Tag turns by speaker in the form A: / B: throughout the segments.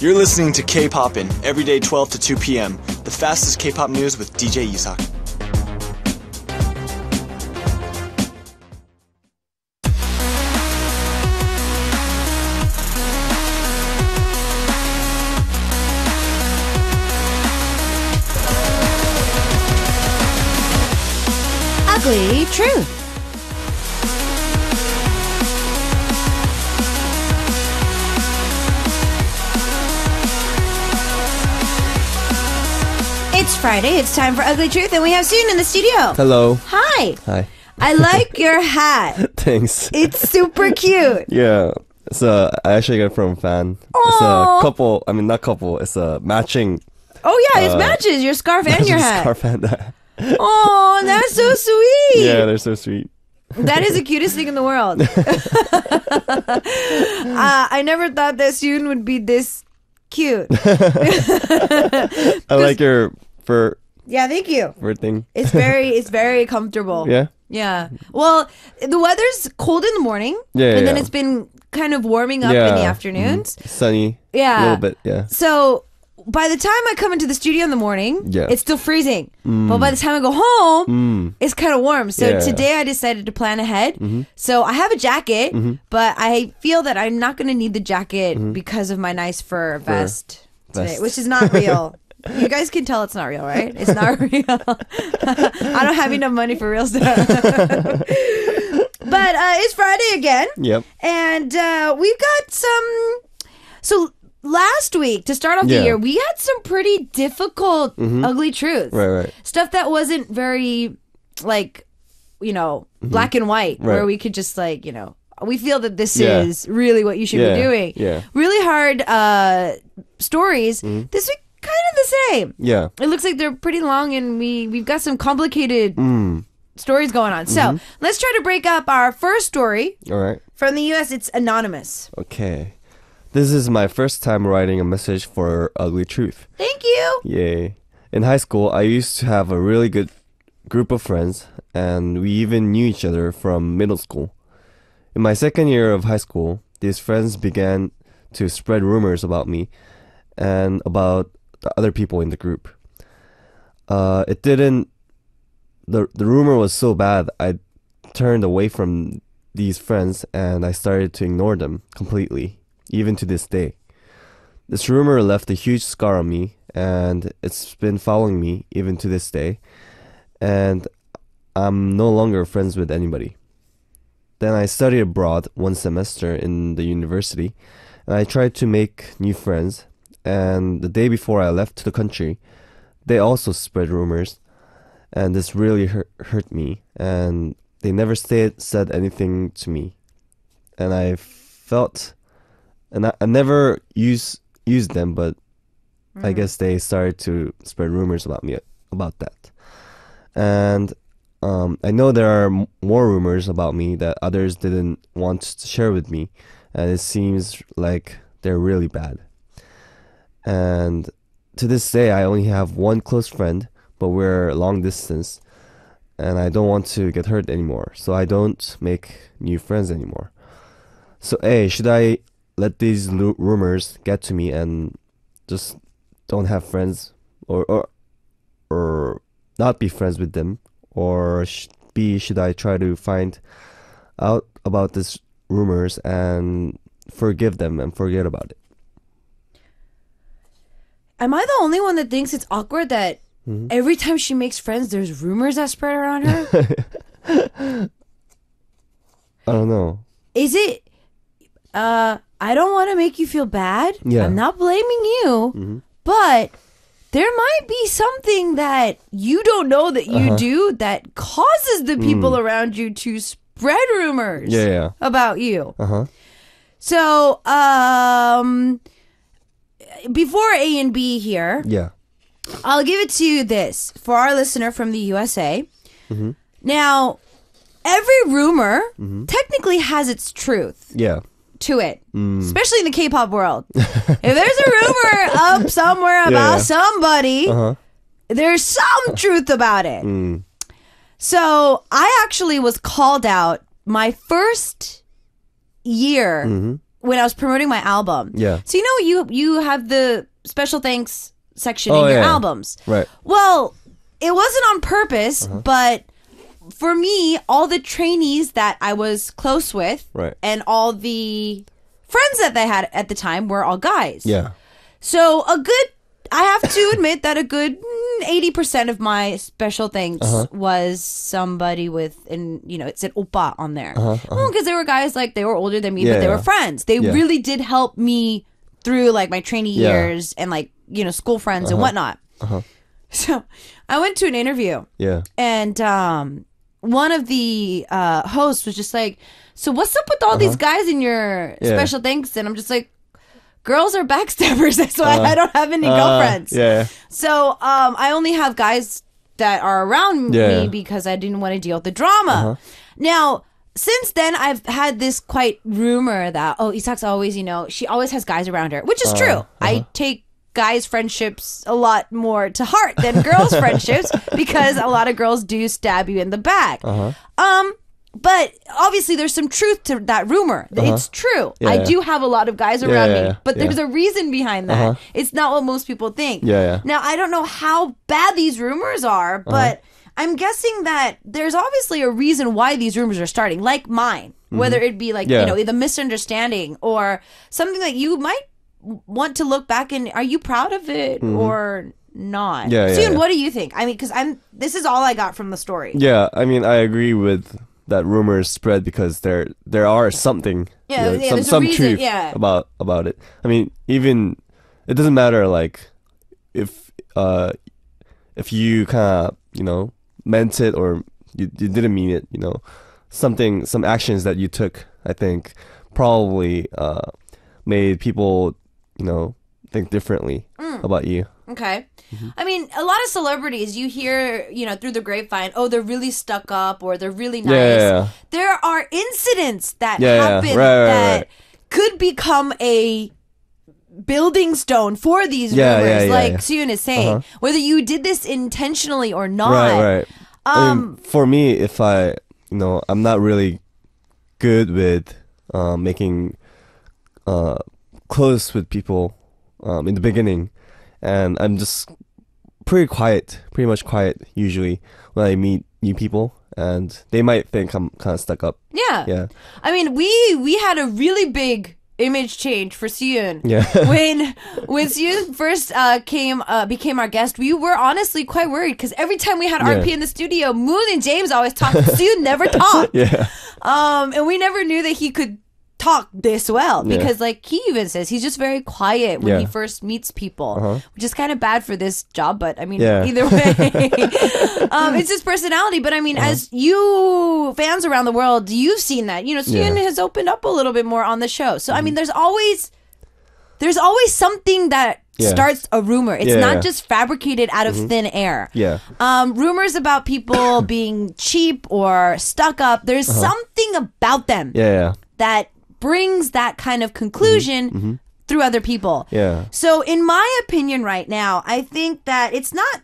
A: You're listening to K-Poppin' every day 12 to 2 p.m. The fastest K-pop news with DJ Isak.
B: Ugly Truth. Friday. It's time for Ugly Truth, and we have Soon in the studio.
C: Hello.
B: Hi.
C: Hi.
B: I like your hat.
C: Thanks.
B: It's super cute.
C: Yeah. It's a, I actually got it from a fan. It's a couple, I mean, not couple, it's a matching
B: Oh yeah, it
C: Uh,
B: matches your scarf and your hat.
C: scarf and that.
B: Oh, that's so sweet.
C: Yeah, they're so sweet.
B: That is the cutest thing in the world. uh, I never thought that Soon would be this cute.
C: I like your fur,
B: Yeah, thank you.
C: fur thing.
B: It's very, it's very comfortable.
C: Yeah?
B: Yeah. Well, the weather's cold in the morning.
C: Yeah,
B: And then it's been kind of warming up
C: yeah.
B: in the afternoons.
C: Mhm. Sunny.
B: Yeah.
C: A little bit, yeah.
B: So by the time I come into the studio in the morning,
C: Yeah.
B: it's still freezing. But by the time I go home,
C: Mm.
B: it's kind of warm. So
C: Yeah.
B: today I decided to plan ahead. So I have a jacket, but I feel that I'm not going to need the jacket because of my nice fur vest today,
C: Vest.
B: which is not real. You guys can tell it's not real, right? It's not real. I don't have enough money for real stuff. but uh, it's Friday again.
C: Yep.
B: And uh, we've got some. So last week, to start off the
C: Yeah. Mm-hmm.
B: year, we had some pretty difficult, ugly truths.
C: Right, right.
B: Stuff that wasn't very, like, you know, black and white, where
C: Mm-hmm.
B: We could just, like, you know, we feel that this
C: Yeah.
B: is really what you should
C: Yeah,
B: be doing.
C: yeah.
B: Really hard uh, stories.
C: Mm-hmm.
B: This week, kind of the same.
C: Yeah.
B: It looks like they're pretty long, and we we've got some complicated
C: Mm.
B: stories going on. So
C: Mm-hmm.
B: let's try to break up our first story
C: All right.
B: from the U.S. It's anonymous.
C: Okay. This is my first time writing a message for Ugly Truth.
B: Thank you.
C: Yay. In high school, I used to have a really good group of friends, and we even knew each other from middle school. In my second year of high school, these friends began to spread rumors about me and about the other people in the group. Uh, it didn't. The, the rumor was so bad, I turned away from these friends and I started to ignore them completely, even to this day. This rumor left a huge scar on me, and it's been following me even to this day. And I'm no longer friends with anybody. Then I studied abroad one semester in the university, and I tried to make new friends. And the day before I left the country, they also spread rumors, and this really hurt, hurt me. And they never said said anything to me, and I felt, and I, I never use used them, but I guess they started to spread rumors about me about that. And um, I know there are m- more rumors about me that others didn't want to share with me, and it seems like they're really bad. And to this day, I only have one close friend, but we're long distance, and I don't want to get hurt anymore, so I don't make new friends anymore. So, A, should I let these lu- rumors get to me and just don't have friends or or or not be friends with them? Or sh- b should i try to find out about these rumors and forgive them and forget about it
B: Am I the only one that thinks it's awkward that
C: Mm-hmm.
B: every time she makes friends, there's rumors that spread around her?
C: i don't know
B: Is it? Uh, I don't want to make you feel bad.
C: Yeah.
B: I'm not blaming you,
C: Mm-hmm.
B: but there might be something that you don't know that
C: Uh-huh.
B: you do that causes the people around you to spread rumors
C: Mm. Yeah, yeah.
B: about you.
C: uh-huh
B: So, um, before A and B here,
C: yeah
B: I'll give it to you this for our listener from the USA.
C: Mm-hmm.
B: Now, every rumor technically has its truth
C: yeah
B: to it,
C: Mm.
B: especially in the K-pop world. if there's a rumor up somewhere about
C: Yeah.
B: somebody,
C: uh-huh
B: there's some truth about it.
C: mm.
B: So I actually was called out my first year
C: Mm-hmm.
B: When I was promoting my album.
C: Yeah.
B: So you know you you have the special thanks section
C: Oh,
B: in your
C: yeah.
B: albums.
C: Right.
B: Well, it wasn't on purpose, uh-huh. but for me, all the trainees that I was close with,
C: Right.
B: and all the friends that they had at the time were all guys.
C: Yeah.
B: So a good, I have to admit that a good mm, eighty percent of my special thanks
C: Uh-huh.
B: was somebody with, and you know, it said "opa" on there.
C: Uh-huh,
B: Well, because they were guys like they were older than me,
C: Yeah,
B: but they
C: yeah.
B: were friends. They
C: Yeah.
B: really did help me through like my trainee.
C: Uh-huh.
B: years and like you know school friends and whatnot. So I went to an interview
C: Yeah.
B: and um, one of the uh, hosts was just like, "So what's up with all these guys in your
C: Uh-huh.
B: Special thanks?" And I'm just like, "Girls are backstabbers. That's why I don't have any
C: Uh,
B: girlfriends."
C: yeah.
B: So um, I only have guys that are around
C: Yeah. Uh-huh.
B: me because I didn't want to deal with the drama. Now. Since then, I've had this quite rumor that oh, Isak's always, you know, she always has guys around her, which is
C: Uh,
B: true.
C: uh-huh.
B: I take guys' friendships a lot more to heart than girls' friendships because a lot of girls do stab you in the back.
C: Uh-huh.
B: Um, but obviously, there's some truth to that rumor. It's true.
C: Uh-huh. Yeah,
B: I
C: yeah.
B: do have a lot of guys around
C: yeah,
B: me, but there's a reason behind that.
C: Uh-huh.
B: It's not what most people think.
C: Yeah.
B: Now, I don't know how bad these rumors are,
C: Uh-huh.
B: but I'm guessing that there's obviously a reason why these rumors are starting, like mine. Whether it be like,
C: Mm-hmm.
B: You know, the misunderstanding or something that you might want to look back and are you proud of it or not?
C: Mm-hmm. Yeah,
B: Soon, what do you think? I mean, because I'm, this is all I got from the story.
C: Yeah, I mean, I agree with that rumors spread because there there are something,
B: Yeah,
C: you know,
B: yeah,
C: some some
B: reason,
C: truth
B: yeah.
C: about about it. I mean, even it doesn't matter like if uh if you kind of you know meant it or you, you didn't mean it, you know, something some actions that you took, I think probably uh made people you know think differently
B: Mm.
C: about you.
B: Okay.
C: Mm-hmm.
B: I mean, a lot of celebrities, you hear, you know, through the grapevine, oh, they're really stuck up or they're really nice.
C: Yeah.
B: There are incidents that
C: Yeah,
B: happen
C: Right, right,
B: that
C: right.
B: could become a building stone for these
C: Yeah,
B: rumors, like
C: yeah.
B: Sooyoon is saying.
C: Uh-huh.
B: Whether you did this intentionally or not.
C: Right, right. I mean,
B: Um,
C: for me, if I, you know, I'm not really good with uh, making uh, close with people um, in the beginning, and I'm just pretty quiet, pretty much quiet usually when I meet new people, and they might think I'm kind of stuck up.
B: Yeah.
C: Yeah,
B: I mean, we we had a really big image change for Sooyoon.
C: yeah,
B: when when Sooyoon first uh, came uh, became our guest, we were honestly quite worried because every time we had
C: Yeah.
B: RP in the studio, Moon and James always talked. Sooyoon never talked,
C: yeah,
B: um, and we never knew that he could talk this well
C: Yeah.
B: because, like he even says, he's just very quiet when he
C: Yeah. Uh-huh.
B: first meets people, which is kind of bad for this job. But I mean,
C: Yeah.
B: either way, um, it's his personality. But I mean,
C: Uh-huh.
B: as you fans around the world, you've seen that. You know.
C: Mm-hmm.
B: has opened up a little bit more on the show. So I mean, there's always there's always something that
C: Yeah.
B: starts a rumor. It's
C: Yeah,
B: not
C: yeah.
B: just fabricated out of thin air.
C: yeah,
B: Um, rumors about people being cheap or stuck up. There's something about them
C: Uh-huh. yeah, yeah,
B: that brings that kind of conclusion through other people.
C: Mm-hmm. yeah.
B: So, in my opinion, right now, I think that it's not.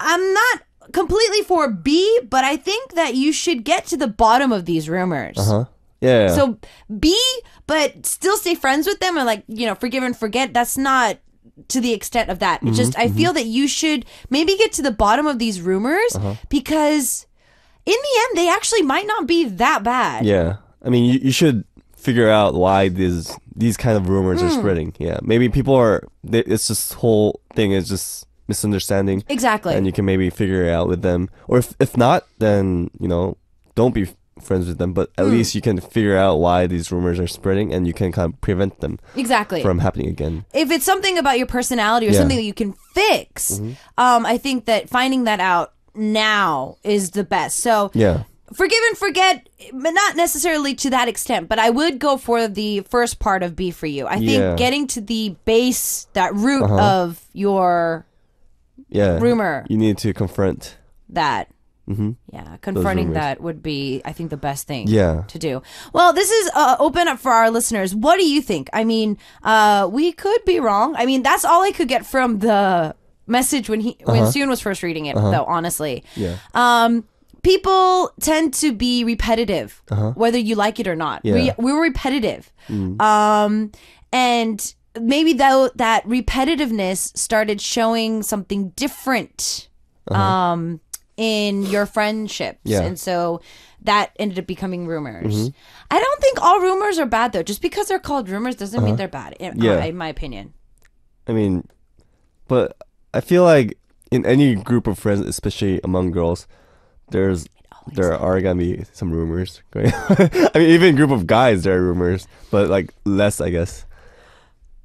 B: I'm not completely for B, but I think that you should get to the bottom of these rumors.
C: Huh? Yeah.
B: So B, but still stay friends with them and like, you know, forgive and forget. That's not to the extent of that. It's just,
C: Mm-hmm,
B: I feel that you should maybe get to the bottom of these rumors
C: Uh-huh.
B: because in the end, they actually might not be that bad.
C: Yeah, I mean, you, you should figure out why these these kind of rumors
B: Hmm.
C: are spreading. Yeah, maybe people are. They, it's just whole thing is just misunderstanding,
B: Exactly.
C: and you can maybe figure it out with them. Or if if not, then you know, don't be friends with them. But at
B: Hmm.
C: least you can figure out why these rumors are spreading, and you can kind of prevent them
B: exactly.
C: from happening again.
B: if it's something about your personality or
C: Yeah. Mm-hmm.
B: something that you can fix, um, I think that finding that out now is the best. So
C: Yeah,
B: forgive and forget, but not necessarily to that extent. But I would go for the first part of "Be for you. I think
C: Yeah.
B: getting to the base, that root
C: Uh-huh.
B: of your
C: yeah.
B: Rumor.
C: You need to confront.
B: that.
C: Mm-hmm.
B: Yeah, confronting
C: rumors.
B: that would be, I think, the best thing.
C: Yeah.
B: to do. Well, this is uh, open up for our listeners. What do you think? I mean, uh, we could be wrong. I mean, that's all I could get from the message when he when Soon was first reading it, though. Honestly,
C: Uh-huh. Yeah.
B: um, people tend to be repetitive, whether you like it or not.
C: Uh-huh. Yeah. Mm.
B: We, we're repetitive. Um, and maybe though that repetitiveness started showing something different um, in your friendships.
C: Uh-huh. Yeah.
B: And so that ended up becoming rumors. I don't think all rumors are bad though. Just because they're called rumors doesn't mean they're bad, in,
C: Uh-huh. Yeah.
B: in my opinion.
C: I mean, but I feel like in any group of friends, especially among girls, there's there are gonna be some rumors going. I mean, even group of guys, there are rumors, but like less, I guess.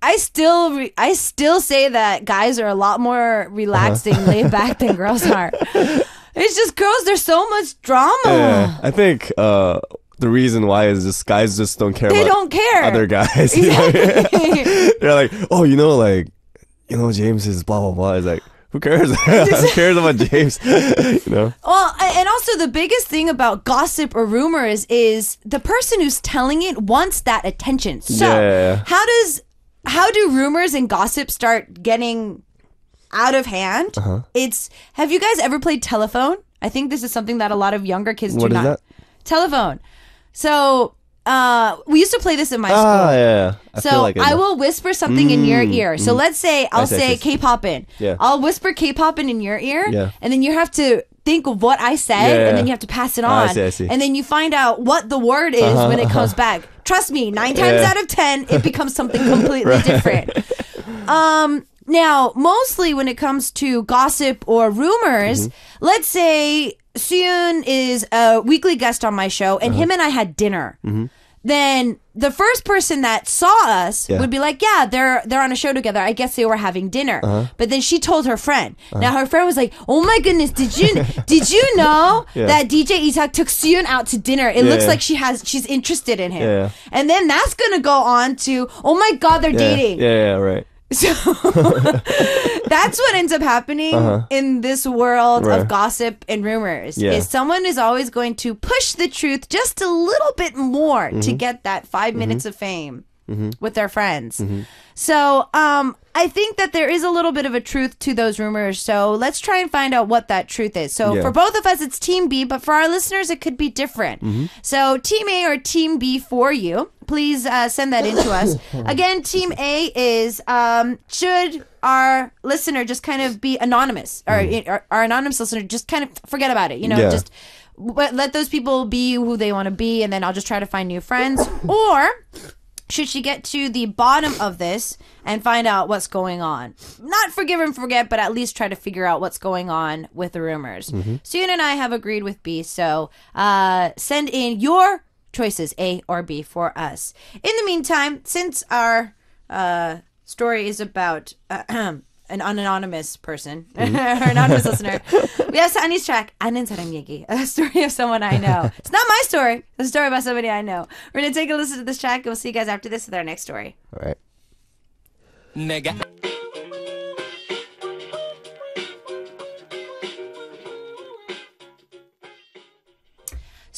B: I still, re- I still say that guys are a lot more relaxing,
C: Uh-huh.
B: laid back than girls are. It's just girls. There's so much drama.
C: Yeah, I think uh, the reason why is just guys just don't care.
B: They
C: about
B: don't care.
C: Other guys, you know?
B: Exactly.
C: they're like, oh, you know, like, you know, James is blah blah blah. It's like, who cares? who cares about James? you know?
B: Well, and also the biggest thing about gossip or rumors is the person who's telling it wants that attention. So,
C: Yeah.
B: how does how do rumors and gossip start getting out of hand?
C: Uh-huh.
B: It's have you guys ever played telephone? I think this is something that a lot of younger kids
C: What
B: do not.
C: that?
B: Telephone. So, uh, we used to play this in my school.
C: Ah, yeah. yeah. I
B: so
C: feel like
B: I
C: know.
B: will whisper something in your ear. So let's say I'll
C: see, I
B: say
C: see,
B: K-pop in.
C: Yeah.
B: I'll whisper K-pop in in your ear.
C: Yeah.
B: And then you have to think of what I said,
C: Yeah,
B: and then
C: yeah.
B: you have to pass it
C: Ah, I
B: on.
C: see, I see.
B: And then you find out what the word is when it comes back. Trust me, nine times
C: Yeah.
B: out of ten, it becomes something completely different. Um. Now, mostly when it comes to gossip or rumors,
C: Mm-hmm.
B: let's say Soon is a weekly guest on my show,
C: Uh-huh.
B: and him and I had dinner. Then the first person that saw us
C: Yeah.
B: would be like, "Yeah, they're they're on a show together. I guess they were having dinner."
C: Uh-huh.
B: But then she told her friend. Now her friend was like, "Oh my goodness, did you did you know
C: Yeah.
B: that DJ Isak took Soon out to dinner? It
C: Yeah,
B: looks like she has she's interested in him." And then that's gonna go on to, "Oh my God, they're dating."
C: Yeah, yeah, right.
B: So that's what ends up happening in this world
C: Uh-huh. Right.
B: of gossip and rumors.
C: Yeah.
B: Is someone is always going to push the truth just a little bit more
C: Mm-hmm.
B: to get that 5 minutes of fame with their friends.
C: Mm-hmm.
B: So um, I think that there is a little bit of a truth to those rumors. So let's try and find out what that truth is. So
C: Yeah.
B: for both of us, it's Team B, but for our listeners, it could be different.
C: Mm-hmm.
B: So Team A or Team B for you, please uh, send that in to us. Again, Team A is um, should our listener just kind of be anonymous, or, or our anonymous listener just kind of forget about it. You know,
C: Mm. Yeah.
B: just but let those people be who they want to be, and then I'll just try to find new friends. or should she get to the bottom of this and find out what's going on? Not forgive and forget, but at least try to figure out what's going on with the rumors. Soon and I have agreed with B, so uh, send in your choices A or B for us. In the meantime, since our uh, story is about uh, an anonymous person, mm-hmm. or anonymous listener, we have Sani's track, Anin Saranyegi, a story of someone I know. it's not my story, it's a story about somebody I know. We're going to take a listen to this track, and we'll see you guys after this with our next story.
C: All right.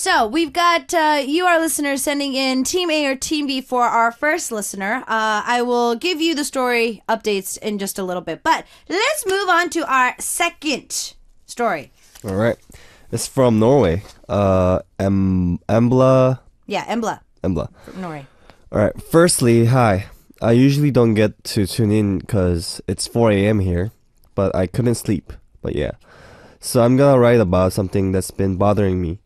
B: So we've got uh, you, our listeners, sending in Team A or Team B for our first listener. Uh, I will give you the story updates in just a little bit, but let's move on to our second story.
C: All right. It's from Norway. Uh, em- Embla.
B: Yeah, Embla
C: Embla.
B: from Norway.
C: All right. Firstly, hi. I usually don't get to tune in because it's 4 a.m. here, but I couldn't sleep. But yeah. So I'm gonna write about something that's been bothering me.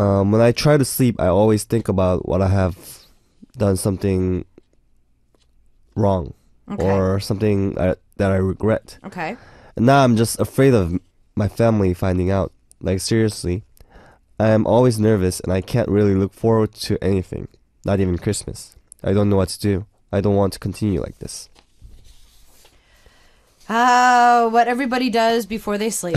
C: Um, when I try to sleep, I always think about what I have done something wrong
B: Okay.
C: or something I, that I regret.
B: Okay.
C: And now I'm just afraid of my family finding out. Like, seriously. I am always nervous and I can't really look forward to anything. Not even Christmas. I don't know what to do. I don't want to continue like this.
B: Uh, what everybody does before they sleep.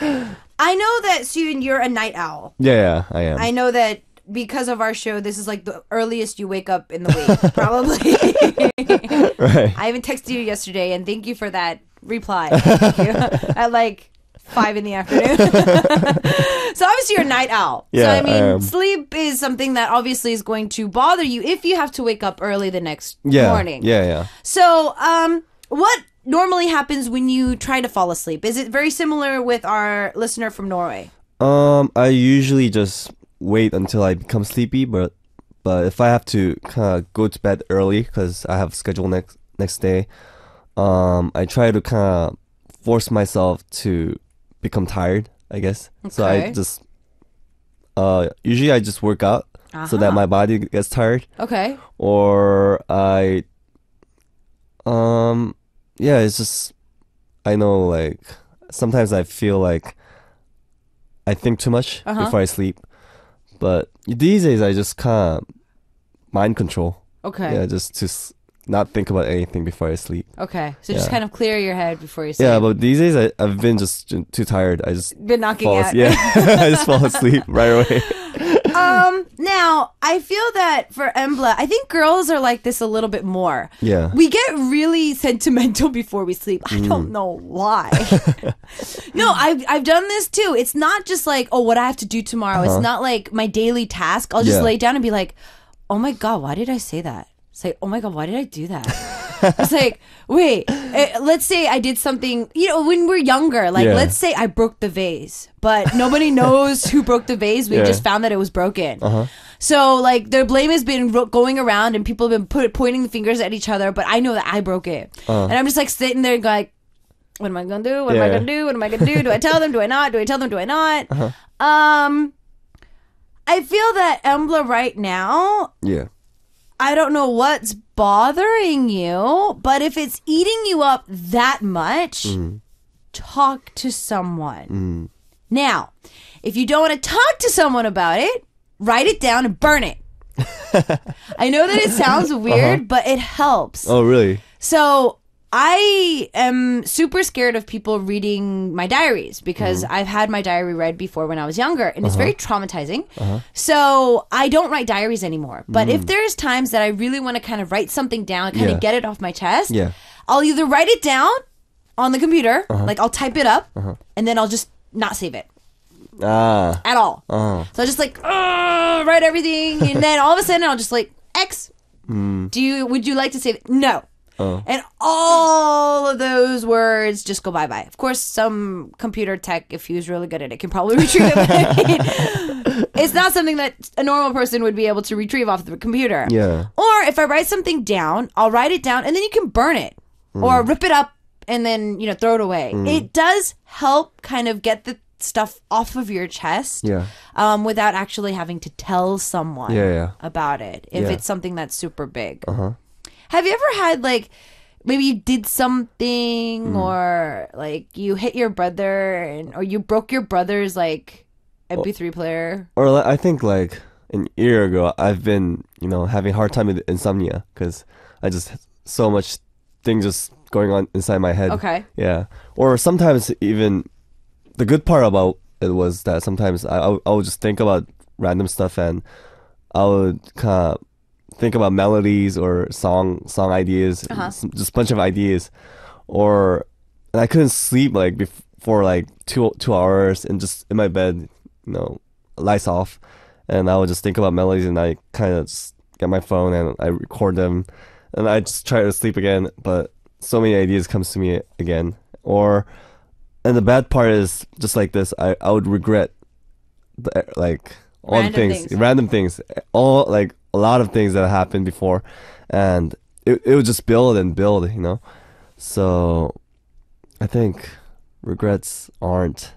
B: I know that, Soon, you're a night owl.
C: Yeah, yeah, I am.
B: I know that because of our show, this is like the earliest you wake up in the week, probably.
C: right.
B: I even texted you yesterday, and thank you for that reply. Thank you. At like five in the afternoon. so obviously you're a night owl.
C: Yeah,
B: so
C: I mean,
B: sleep is something that obviously is going to bother you if you have to wake up early the next
C: Yeah.
B: morning.
C: Yeah, yeah.
B: So, um, what normally happens when you try to fall asleep? Is it very similar with our listener from Norway?
C: Um, I usually just wait until I become sleepy, but but if I have to kind of go to bed early because I have schedule next next day, um, I try to kind of force myself to become tired. I guess so. I just uh usually I just work out so that
B: Uh-huh.
C: my body gets tired,
B: Okay.
C: or I um yeah, it's just I know like sometimes I feel like I think too much
B: Uh-huh.
C: before I sleep. But these days I just kind of mind control.
B: Okay.
C: Yeah, just to s- not think about anything before I sleep.
B: Okay. So just
C: Yeah.
B: kind of clear your head before you sleep.
C: Yeah, but these days I, I've been just j- too tired. I just
B: been knocking
C: fall
B: out.
C: asleep. Yeah, I just fall asleep right away.
B: Um, now I feel that for Embla, I think girls are like this a little bit more.
C: Yeah.
B: We get really sentimental before we sleep. I
C: Mm.
B: don't know why. no, I've I've done this too. It's not just like, oh, what I have to do tomorrow. It's not like my daily task. I'll just
C: Uh-huh. Yeah.
B: lay down and be like, oh my god, why did I say that? Say, oh my god, why did I do that? it's like, wait, eh, let's say I did something, you know, when we're younger, like
C: Yeah.
B: let's say I broke the vase, but nobody knows who broke the vase. We
C: Yeah.
B: just found that it was broken. So like the blame has been ro- going around and people have been put, pointing the fingers at each other, but I know that I broke it. And I'm just like sitting there going, like, what am I going to do? What am I going to do? What am I going to do? Do I tell them? Do I not? Do I tell them? Do I not?
C: Uh-huh.
B: Um, I feel that Embla right now
C: yeah.
B: I don't know what's bothering you, but if it's eating you up that much, mm. talk to someone. Mm. Now, if you don't want to talk to someone about it, write it down and burn it. I know that it sounds uh-huh. weird, but it helps.
C: Oh, really?
B: So I am super scared of people reading my diaries because mm-hmm. I've had my diary read before when I was younger and it's very uh-huh. traumatizing. Uh-huh. So I don't write diaries anymore. But if mm. there's times that I really want to kind of write something down, kind
C: Yeah.
B: of get it off my chest,
C: Yeah.
B: I'll either write it down on the computer, uh-huh. like I'll type it up, and then I'll just not save it
C: Ah.
B: at all.
C: Oh.
B: So I just like write everything, and then all of a sudden I'll just like X. Mm. Do you would you like to say no? And all of those words just go bye bye. Of course, some computer tech, if he was really good at it, can probably retrieve it. but I mean, it's not something that a normal person would be able to retrieve off the computer.
C: Yeah.
B: Or if I write something down, I'll write it down and then you can burn it or
C: Mm.
B: rip it up and then, you know, throw it away. It does help kind of get the stuff off of your chest
C: Yeah.
B: um, without actually having to tell someone
C: Yeah, yeah.
B: about it if
C: Yeah.
B: it's something that's super big. Uh-huh. Have you ever had like maybe you did something
C: Mm.
B: or like you hit your brother and or you broke your brother's like MP3 player?
C: Or li- I think like an year ago, I've been you know having a hard time with insomnia because I just so much things just going on inside my head.
B: Okay.
C: Yeah. Or sometimes even the good part about it was that sometimes I I, I would just think about random stuff and I would kind of think about melodies or song song ideas,
B: Uh-huh.
C: just a bunch of ideas, or and I couldn't sleep like bef- for like two two hours and just in my bed, you know, lights off, and I would just think about melodies and I kind of get my phone and I record them, and I just try to sleep again, but so many ideas comes to me again, or and the bad part is just like this, I I would regret the, like all
B: Random
C: the things,
B: things.
C: random things, all like a lot of things that happened before, and it it would just build and build, you know. So, I think regrets aren't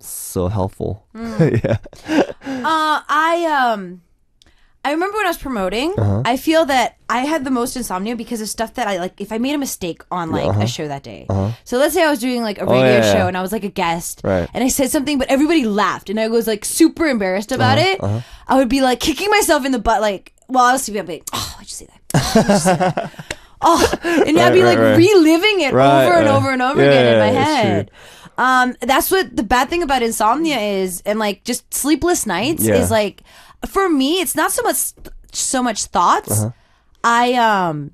C: so helpful.
B: Hmm.
C: yeah.
B: Uh, I um, I remember when I was promoting.
C: Uh-huh.
B: I feel that I had the most insomnia because of stuff that I like. If I made a mistake on like a show that day, so let's say I was doing like a radio
C: Uh-huh. yeah,
B: show
C: yeah.
B: and I was like a guest,
C: Right.
B: and I said something, but everybody laughed, and I was like super embarrassed about
C: Uh-huh,
B: it. I would be like kicking myself in the butt, like while I was sleeping. I'd be like, oh, why'd you say that? Oh, why'd you that? Oh, and I'd be
C: Right,
B: like
C: right, right.
B: reliving it
C: Right,
B: over and
C: right.
B: over and over
C: Yeah,
B: again in my head. Um, that's what the bad thing about insomnia is, and like just sleepless nights
C: Yeah.
B: is like, for me, it's not so much so much thoughts.
C: Uh-huh.
B: I um,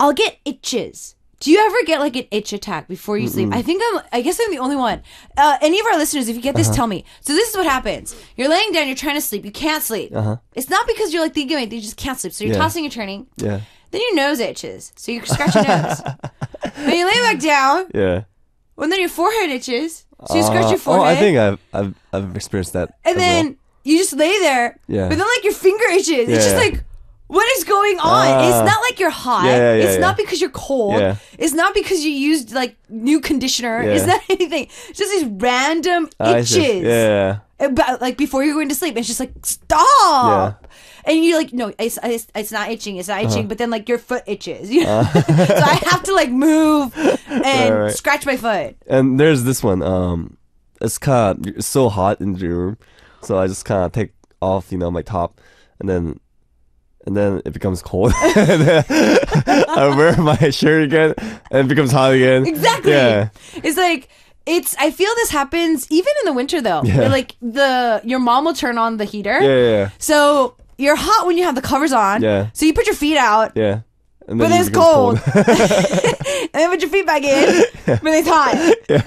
B: I'll get itches. Do you ever get like an itch attack before you sleep? I think I'm. I guess I'm the only one. Uh, any of our listeners, if you get this,
C: Uh-huh.
B: tell me. So this is what happens: you're laying down, you're trying to sleep, you can't sleep. It's not because you're like thinking anything, you just can't sleep. So you're
C: Uh-huh. Yeah.
B: tossing and turning.
C: Yeah.
B: Then your nose itches, so you scratch your nose. then you lay back down,
C: Yeah.
B: and then your forehead itches, So you scratch
C: Uh,
B: your forehead.
C: Oh, I think I've I've I've experienced that.
B: and
C: as
B: then
C: well.
B: you just lay there.
C: Yeah.
B: But then like your finger itches. It's just
C: Yeah.
B: like, what is going on? it's
C: Ah.
B: not like you're hot.
C: Yeah, yeah, yeah,
B: it's not because you're cold. It's not because you used like new conditioner. It's not anything. It's just these random
C: I
B: itches.
C: see. Yeah.
B: About, like before you're going to sleep. It's just like stop. And you're like, no, it's, it's it's not itching. It's not
C: Uh-huh.
B: itching. But then like your foot itches. You know? so I have to like move and
C: Right, right.
B: scratch my foot.
C: And there's this one. Um, it's kind of it's so hot in the room, so I just kind of take off, you know, my top, and then. And then it becomes cold. I wear my shirt again, and it becomes hot again.
B: Exactly.
C: Yeah.
B: It's like it's. I feel this happens even in the winter though.
C: Yeah.
B: Like the your mom will turn on the heater.
C: Yeah, yeah, yeah.
B: So you're hot when you have the covers on.
C: Yeah.
B: So you put your feet out,
C: yeah. And
B: but
C: then
B: then it's
C: becomes
B: cold, and then put your feet back in, but it's hot. Yeah.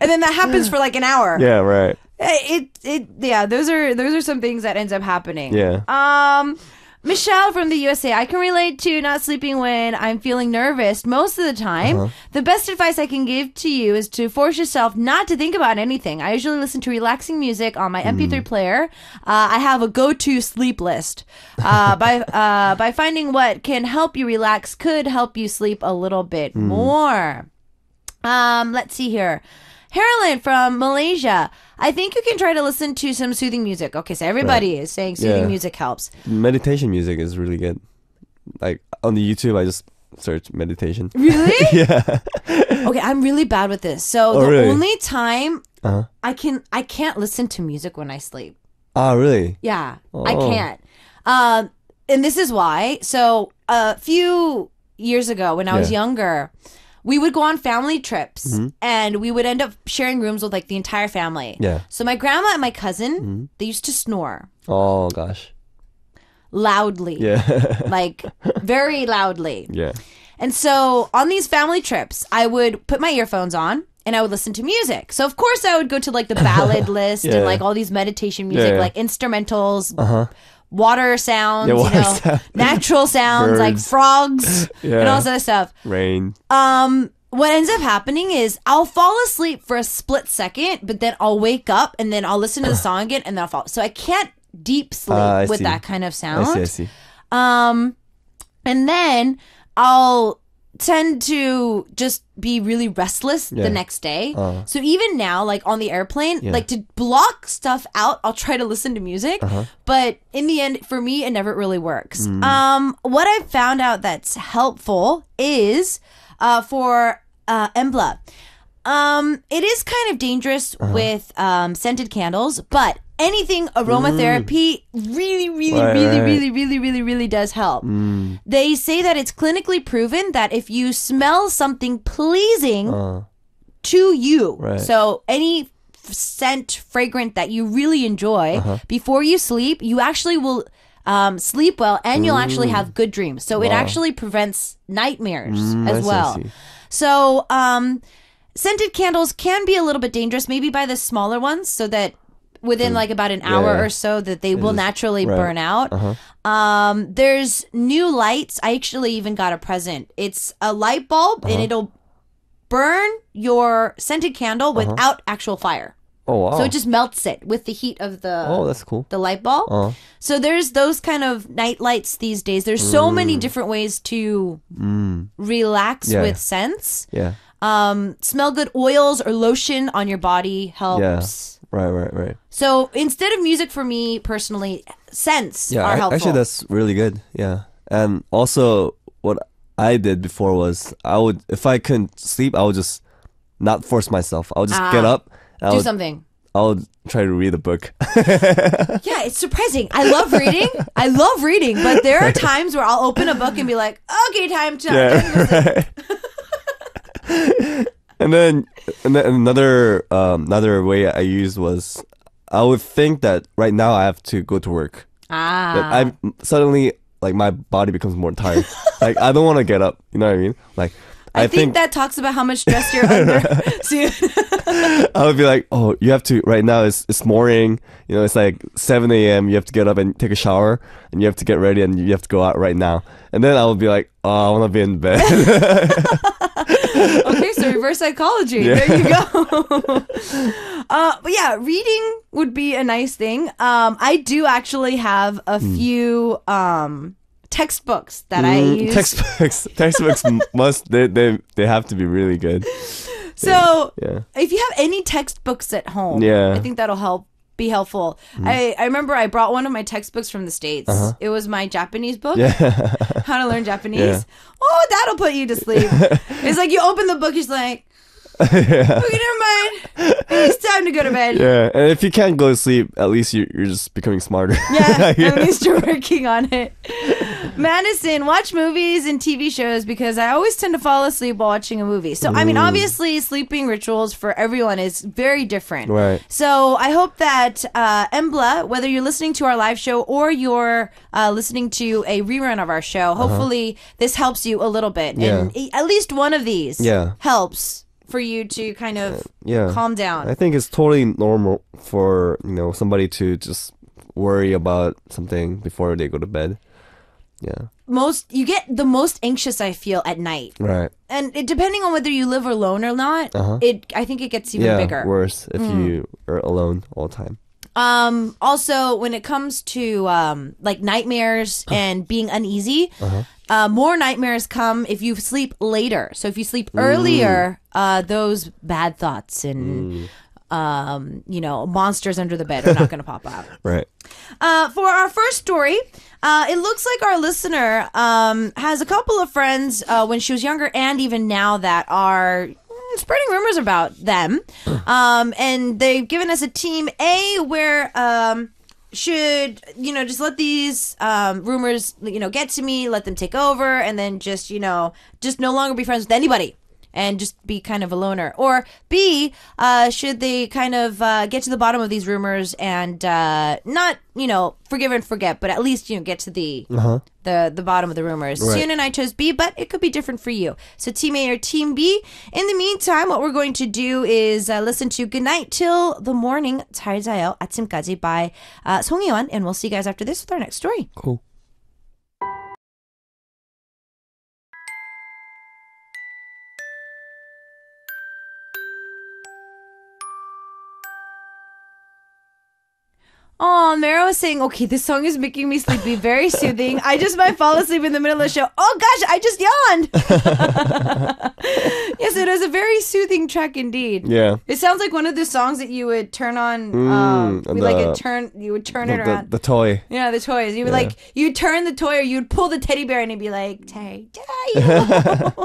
B: and then that happens for like an hour.
C: yeah, right.
B: It it yeah. Those are those are some things that ends up happening.
C: Yeah.
B: Um, Michelle from the USA, I can relate to not sleeping when I'm feeling nervous most of the time.
C: Uh-huh.
B: The best advice I can give to you is to force yourself not to think about anything. I usually listen to relaxing music on my MP3
C: Mm.
B: player. Uh, I have a go-to sleep list. Uh, by uh, by finding what can help you relax could help you sleep a little bit
C: Mm.
B: more. Um, let's see here. Carolyn from Malaysia. I think you can try to listen to some soothing music. Okay, so everybody is saying soothing
C: Yeah.
B: music helps.
C: Meditation music is really good. Like on the YouTube, I just search meditation.
B: Really?
C: yeah.
B: okay, I'm really bad with this. So
C: Oh,
B: the
C: really?
B: only time
C: Uh-huh.
B: I can I can't listen to music when I sleep.
C: Ah, really?
B: Yeah, I
C: Oh.
B: can't. Um, and this is why. So a few years ago, when I was younger, we would go on family trips,
C: Mm-hmm.
B: and we would end up sharing rooms with like the entire family.
C: Yeah.
B: So my grandma and my cousin,
C: Mm-hmm.
B: they used to snore
C: Oh gosh.
B: loudly,
C: Yeah.
B: like very loudly.
C: yeah.
B: And so on these family trips, I would put my earphones on and I would listen to music. So of course I would go to like the ballad list and
C: Yeah.
B: like all these meditation music,
C: Yeah, yeah.
B: like instrumentals,
C: Uh-huh.
B: Water sounds,
C: Yeah, water
B: you know,
C: sound.
B: natural sounds like frogs and all other stuff.
C: Rain.
B: Um, what ends up happening is I'll fall asleep for a split second, but then I'll wake up and then I'll listen to the song again and then I'll fall. So I can't deep sleep
C: Ah, I
B: with
C: see.
B: that kind of
C: I
B: sound.
C: see. I see.
B: Um, and then I'll tend to just be really restless the next day.
C: Uh.
B: so even now, like on the airplane,
C: Yeah.
B: like to block stuff out, I'll try to listen to music.
C: Uh-huh.
B: But in the end, for me, it never really works.
C: Mm.
B: Um, what I've found out that's helpful is uh, for uh, Embla. Um, it is kind of dangerous
C: Uh-huh.
B: with um, scented candles, but anything aromatherapy really, really.
C: Right,
B: really,
C: right.
B: really, really, really, really does help. They say that it's clinically proven that if you smell something pleasing
C: Uh,
B: to you,
C: Right.
B: so any f- scent, fragrant that you really enjoy
C: Uh-huh.
B: before you sleep, you actually will. Um, sleep well and you'll actually have good dreams. So it. Actually prevents nightmares
C: Mm, I
B: as
C: see, I
B: well.
C: see.
B: So, um, scented candles can be a little bit dangerous. Maybe buy the smaller ones so that within like about an hour
C: Mm. Yeah.
B: or so that they will naturally
C: right. Uh-huh.
B: burn out. Um, there's new lights. I actually even got a present. It's a light bulb
C: Uh-huh.
B: and it'll burn your scented candle
C: Uh-huh.
B: without actual fire.
C: oh wow.
B: So it just melts it with the heat of the
C: oh, that's cool.
B: the light bulb. So there's those kind of night lights these days. There's so many different ways to relax
C: Mm. Yeah.
B: with scents.
C: yeah.
B: Um, smell good oils or lotion on your body helps.
C: Right. Right. Right.
B: So instead of music for me personally, scents
C: Yeah.
B: are helpful.
C: actually, that's really good. Yeah. And also, what I did before was I would, if I couldn't sleep, I would just not force myself. I would just get
B: Ah.
C: up. And I
B: Do
C: would,
B: something.
C: I would try to read a book.
B: Yeah, it's surprising. I love reading. I love reading, but there are times where I'll open a book and be like, "Okay, time to." time to go sleep."
C: And then, and then another um, another way I used was I would think that right now I have to go to work.
B: Ah,
C: That I suddenly like my body becomes more tired. like I don't want to get up. You know what I mean? Like
B: I,
C: I
B: think,
C: think-
B: that talks about how much stress you're under.
C: I would be like, oh, you have to right now. It's it's morning. You know, it's like seven a.m. You have to get up and take a shower, and you have to get ready, and you have to go out right now. And then I would be like, oh, I want to be in bed.
B: okay, so reverse psychology. There you go. uh, but yeah, reading would be a nice thing. Um, I do actually have a
C: Hmm.
B: few um textbooks that I
C: Mm,
B: use.
C: textbooks, textbooks must they, they they have to be really good.
B: so
C: Yeah.
B: if you have any textbooks at home,
C: Yeah.
B: I think that'll help be helpful. I, I remember I brought one of my textbooks from the States. It was my Japanese book.
C: Uh-huh. Yeah.
B: How to learn Japanese.
C: Yeah.
B: Oh, that'll put you to sleep. it's like you open the book, it's like, okay, never mind. It's time to go to bed.
C: Yeah, and if you can't go to sleep, at least you, you're just becoming smarter.
B: Yeah, at least you're working on it. Madison, watch movies and TV shows because I always tend to fall asleep while watching a movie. So, I mean, obviously, sleeping rituals for everyone is very different.
C: Right.
B: So, I hope that uh, Embla, whether you're listening to our live show or you're uh, listening to a rerun of our show, hopefully this helps you a little bit.
C: Uh-huh. Yeah.
B: e- at least one of these
C: Yeah.
B: helps for you to kind of
C: yeah.
B: calm down.
C: I think it's totally normal for you know somebody to just worry about something before they go to bed. Yeah.
B: most you get the most anxious I feel at night.
C: Right.
B: and it, depending on whether you live alone or not, it I think it gets even
C: Uh-huh. yeah.
B: bigger.
C: Worse if you are alone all the time.
B: Um, also, when it comes to um, like nightmares and being uneasy,
C: Uh-huh.
B: uh, more nightmares come if you sleep later. So if you sleep earlier, uh, those bad thoughts and um, you know monsters under the bed are not going to pop out.
C: Right.
B: Uh, for our first story, uh, it looks like our listener um, has a couple of friends uh, when she was younger and even now that are spreading rumors about them. Um, and they've given us a team A where. Um, should you know just let these um, rumors you know get to me let them take over and then just you know just no longer be friends with anybody and just be kind of a loner or b uh, should they kind of uh, get to the bottom of these rumors and uh, not you know forgive and forget but at least you know get to the the the bottom of the rumors
C: Right.
B: Soon and i chose b but it could be different for you so team a or team b in the meantime what we're going to do is uh, listen to goodnight till the morning 잘 자요 아침까지 by uh, 송혜원 and we'll see you guys after this with our next story
C: Cool.
B: Oh, Mara was saying, okay, this song is making me sleepy, very soothing. I just might fall asleep in the middle of the show. Oh gosh, I just yawned. yes, it is a very soothing track indeed.
C: Yeah.
B: It sounds like one of the songs that you would turn on, um,
C: Mm,
B: we like
C: the-
B: a turn, you would turn
C: The,
B: it around.
C: the toy.
B: yeah, the toys. You would
C: Yeah.
B: like, you turn the toy or you'd pull the teddy bear and it'd be like, Tay,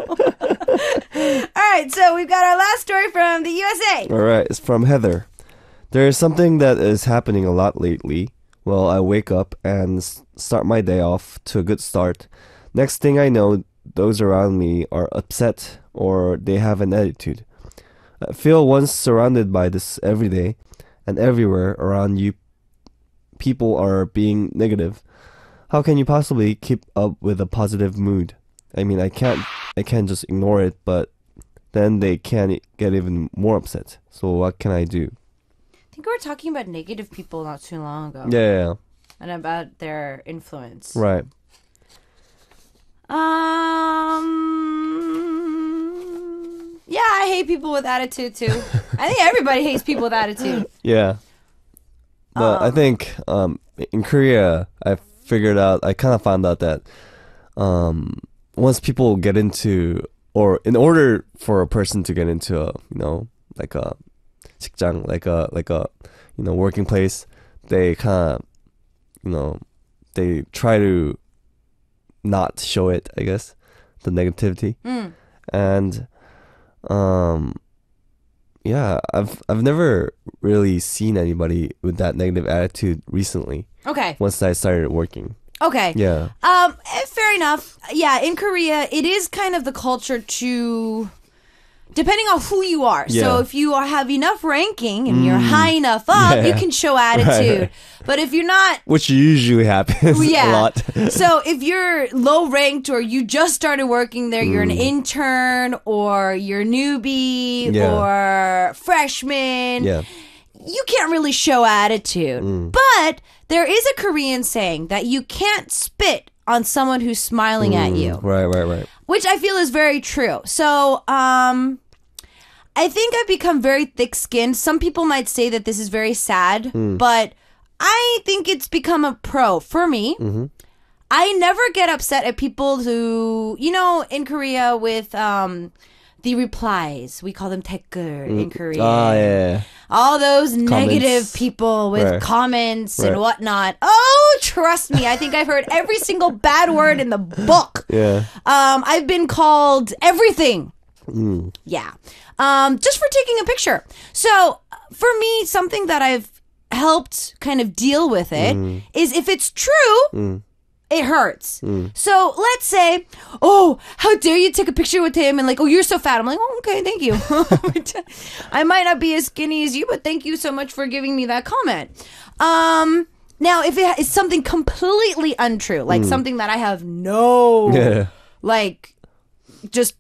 B: All right, so we've got our last story from the USA.
C: All right, it's from Heather. There is something that is happening a lot lately. Well, I wake up and start my day off to a good start. Next thing I know, those around me are upset or they have an attitude. I feel once surrounded by this every day and everywhere around you, people are being negative. How can you possibly keep up with a positive mood? I mean, I can't, I can't just ignore it, but then they can get even more upset. So what can I do?
B: I think we were talking about negative people not too long ago.
C: Yeah, yeah, yeah.
B: and about their influence.
C: right.
B: Um. Yeah, I hate people with attitude too. I think everybody hates people with attitude.
C: Yeah. But I think um, in Korea, I figured out, I kind of found out that um, once people get into, or in order for a person to get into a, you know, like a 직장, like a, like a, you know, working place, they kind of, you know, they try to not show it, I guess, the negativity.
B: Mm.
C: and um yeah i've i've never really seen anybody with that negative attitude recently
B: Okay.
C: once i started working
B: Okay.
C: yeah
B: Um. eh, Fair enough. Yeah. In Korea, it is kind of the culture to depending on who you are. So if you are, have enough ranking and you're high enough up,
C: Yeah.
B: you can show attitude. But if you're not
C: Which usually happens
B: yeah.
C: a lot.
B: so if you're low ranked or you just started working there, you're an intern or you're newbie
C: Mm. Yeah.
B: or freshman,
C: yeah.
B: you can't really show attitude.
C: Mm.
B: But there is a Korean saying that you can't spit on someone who's smiling at you
C: Right, right, right.
B: which I feel is very true. So, um, I think I've become very thick skinned. Some people might say that this is very sad, but I think it's become a pro for me. I never get upset at people who, you know, in Korea with um, the replies, we call them 댓글 in Korean.
C: Ah, yeah.
B: All those negative people with
C: Right.
B: comments and whatnot. Oh, trust me, I think I've heard every single bad word in the book.
C: Yeah.
B: Um, I've been called everything. Yeah. Um, just for taking a picture. So for me, something that I've helped kind of deal with it is if it's true, it hurts. So let's say, oh, how dare you take a picture with him and like, oh, you're so fat. I'm like, oh, okay, thank you. I might not be as skinny as you, but thank you so much for giving me that comment. Um, now, if it is something completely untrue, like something that I have no
C: Yeah.
B: like just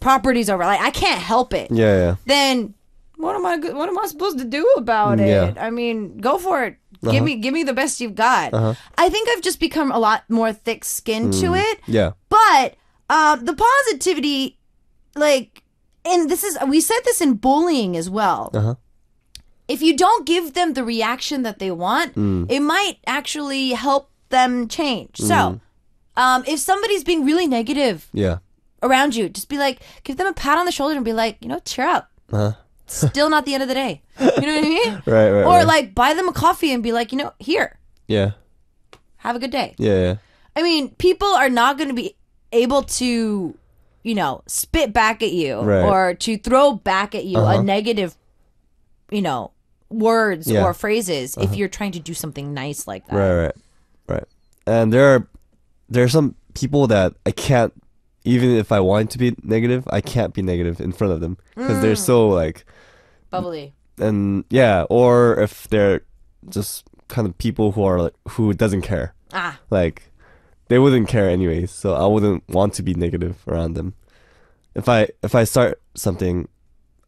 B: properties over like I can't help it.
C: Yeah, yeah.
B: Then what am I what am I supposed to do about it?
C: Yeah.
B: I mean, go for it. Give me give me the best you've got. I think I've just become a lot more thick skinned to it.
C: Yeah.
B: But um the positivity like and this is we said this in bullying as well.
C: Uh-huh.
B: If you don't give them the reaction that they want, it might actually help them change. So, um, if somebody's being really negative
C: Yeah.
B: around you, just be like, give them a pat on the shoulder and be like, you know, cheer up.
C: Uh-huh.
B: Still not the end of the day. You know what I mean?
C: Right, right.
B: Or
C: right.
B: like buy them a coffee and be like, you know, here,
C: Yeah.
B: have a good day.
C: Yeah, yeah.
B: I mean, people are not going to be able to, you know, spit back at you
C: Right.
B: or to throw back at you
C: Uh-huh.
B: a negative, you know, words
C: Yeah. Uh-huh.
B: or phrases if you're trying to do something nice like that.
C: Right, right, right. And there are there are some people that I can't even if I want to be negative, I can't be negative in front of them because they're
B: Mm.
C: so like
B: Bubbly.
C: and yeah, or if they're just kind of people who are like who doesn't care.
B: Ah,
C: Like they wouldn't care anyways, so I wouldn't want to be negative around them. If I if I start something,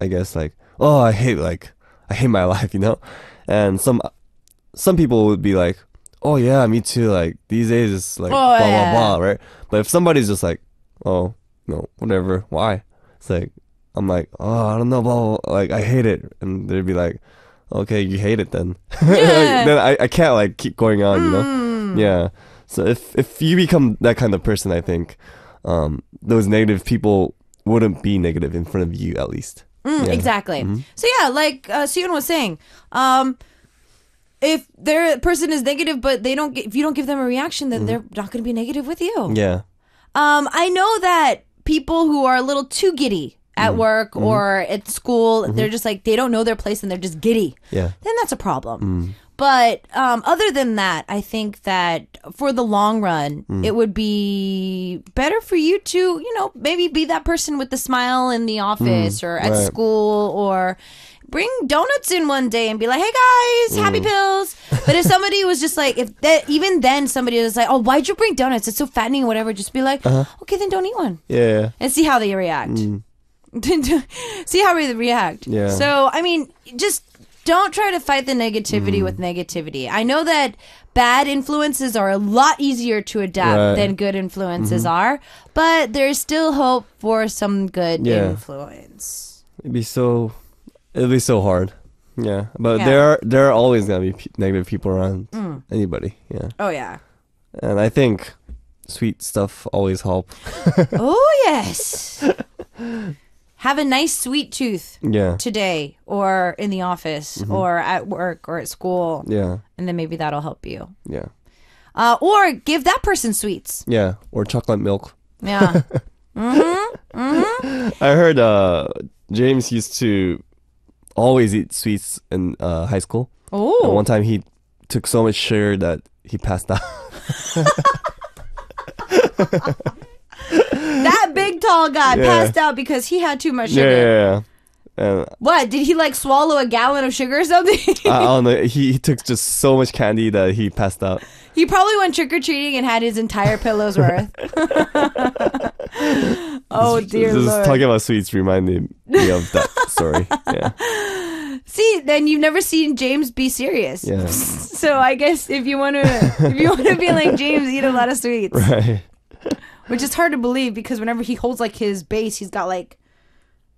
C: I guess like oh I hate like I hate my life, you know, and some some people would be like oh yeah me too like these days it's like
B: Oh,
C: blah
B: yeah.
C: blah blah right, but if somebody's just like oh no whatever why it's like I'm like oh I don't know blah, blah, blah like I hate it and they'd be like okay you hate it then
B: Yeah.
C: then I, I can't like keep going on you know
B: Mm.
C: yeah. So if if you become that kind of person, I think um, those negative people wouldn't be negative in front of you at least.
B: Mm,
C: Yeah.
B: Exactly.
C: Mm-hmm.
B: So yeah, like uh, Sooyoon was saying, um, if their person is negative, but they don't, if you don't give them a reaction, then they're not going to be negative with you.
C: Mm-hmm. Yeah.
B: Um, I know that people who are a little too giddy at
C: Mm-hmm.
B: work or at school, they're just like they don't know their place and they're just giddy.
C: Yeah.
B: Then that's a problem.
C: Mm.
B: But um, other than that, I think that for the long run,
C: Mm.
B: it would be better for you to, you know, maybe be that person with the smile in the office or at
C: Mm. right.
B: school or bring donuts in one day and be like, "Hey guys, happy
C: Mm.
B: pills." But if somebody was just like, if that even then somebody was like, "Oh, why'd you bring donuts? It's so fattening or whatever," just be like,
C: Uh-huh.
B: "Okay, then don't eat one."
C: Yeah.
B: and see how they react. see how they react.
C: Yeah.
B: So, I mean, just don't try to fight the negativity
C: Mm.
B: with negativity. I know that bad influences are a lot easier to adapt
C: Right.
B: than good influences are, but there's still hope for some good
C: Yeah.
B: influence.
C: It'd be so. It'd be so hard. Yeah. But
B: Yeah.
C: there are there are always gonna be pe- negative people around anybody. Yeah.
B: Oh yeah.
C: And I think sweet stuff always help.
B: oh yes. Have a nice sweet tooth
C: Yeah.
B: today or in the office or at work or at school
C: Yeah.
B: and then maybe that'll help you.
C: Yeah.
B: Uh, or give that person sweets.
C: Yeah. Or chocolate milk.
B: Yeah.
C: I heard uh James used to always eat sweets in uh, high school.
B: Oh.
C: one time he took so much sugar that he passed out.
B: that big tall guy
C: Yeah.
B: passed out because he had too much
C: Yeah,
B: sugar.
C: yeah, yeah. And
B: What? Did he like swallow a gallon of sugar or something?
C: I, I don't know. He, he took just so much candy that he passed out.
B: he probably went trick or treating and had his entire pillow's worth. oh dear
C: Just
B: lord!
C: talking about sweets reminded me of that story. Yeah,
B: See, then you've never seen James be serious.
C: yeah,
B: So I guess if you want to, if you want to be like James, eat a lot of sweets,
C: right.
B: which is hard to believe because whenever he holds like his bass, he's got like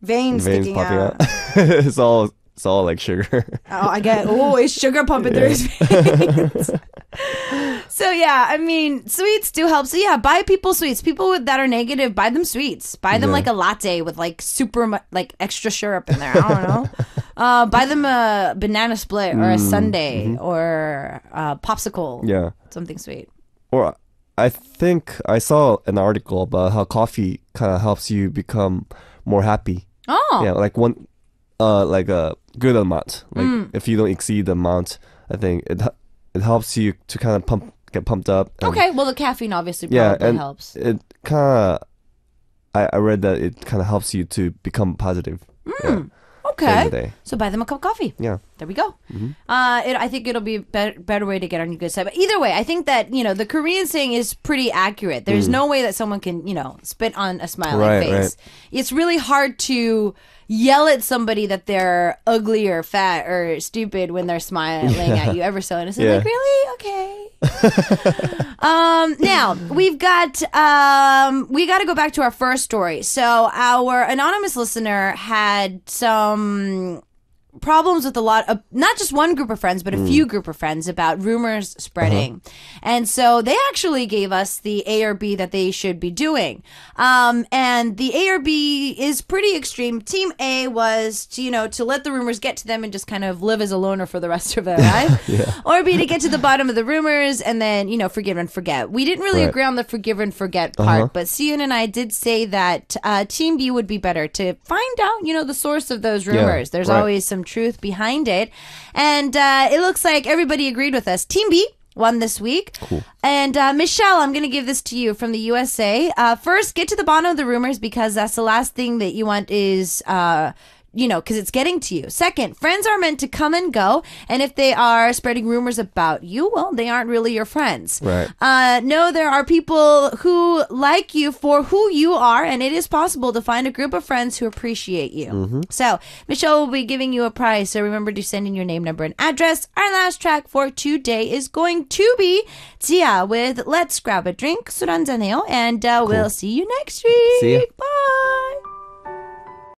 B: veins,
C: Veins
B: sticking
C: popping
B: out.
C: out. it's all it's all like sugar.
B: Oh, I get. Oh, it's sugar pumping through his veins. so yeah, I mean, sweets do help. So yeah, buy people sweets. People with, that are negative, buy them sweets. Buy them
C: Yeah.
B: like a latte with like super mu- like extra syrup in there. I don't know. uh, buy them a banana split or a sundae or a popsicle.
C: Mm, mm-hmm. yeah.
B: something sweet.
C: Or I think I saw an article about how coffee kind of helps you become more happy.
B: Oh,
C: Yeah, like one, uh, like a good amount. Like
B: Mm.
C: if you don't exceed the amount, I think it it helps you to kind of pump get pumped up.
B: okay. Well, the caffeine obviously
C: Yeah,
B: probably
C: and
B: helps.
C: it kind of. I, I read that it kind of helps you to become positive. Yeah,
B: Okay.
C: the day.
B: So buy them a cup of coffee.
C: Yeah.
B: There we go.
C: Mm-hmm.
B: Uh, it, I think it'll be a better, better way to get on your good side. But either way, I think that you know the Korean saying is pretty accurate. There's no way that someone can you know spit on a smiling
C: Mm. Right,
B: face.
C: right.
B: It's really hard to yell at somebody that they're ugly or fat or stupid when they're smiling at you ever so innocent.
C: Yeah.
B: Like really okay. um, now we've got um, we got to go back to our first story. So our anonymous listener had some problems with a lot of not just one group of friends but a
C: Mm.
B: few group of friends about rumors spreading
C: Uh-huh.
B: and so they actually gave us the a or b that they should be doing um, and the a or b is pretty extreme team a was to you know to let the rumors get to them and just kind of live as a loner for the rest of their life or b to get to the bottom of the rumors and then you know forgive and forget we didn't really
C: Right.
B: agree on the forgive and forget part but Sooyoon and I did say that uh, Team B would be better to find out, you know, the source of those rumors. There's
C: right.
B: always some truth behind it. And uh, it looks like everybody agreed with us. Team B won this week. Cool. And uh, Michelle, I'm going to give this to you from the USA. Uh, first, get to the bottom of the rumors because that's the last thing that you want is. Uh, you know, because it's getting to you. Second, friends are meant to come and go, and if they are spreading rumors about you, well, they aren't really your friends.
C: Right.
B: Uh, no, there are people who like you for who you are, and it is possible to find a group of friends who appreciate you. Mm-hmm. So, Michelle will be giving you a prize, so remember to send in your name, number, and address. Our last track for today is going to be Tia with Let's Grab a Drink, Suranzaneo, and uh, cool. we'll see you next week.
C: See.
B: Bye.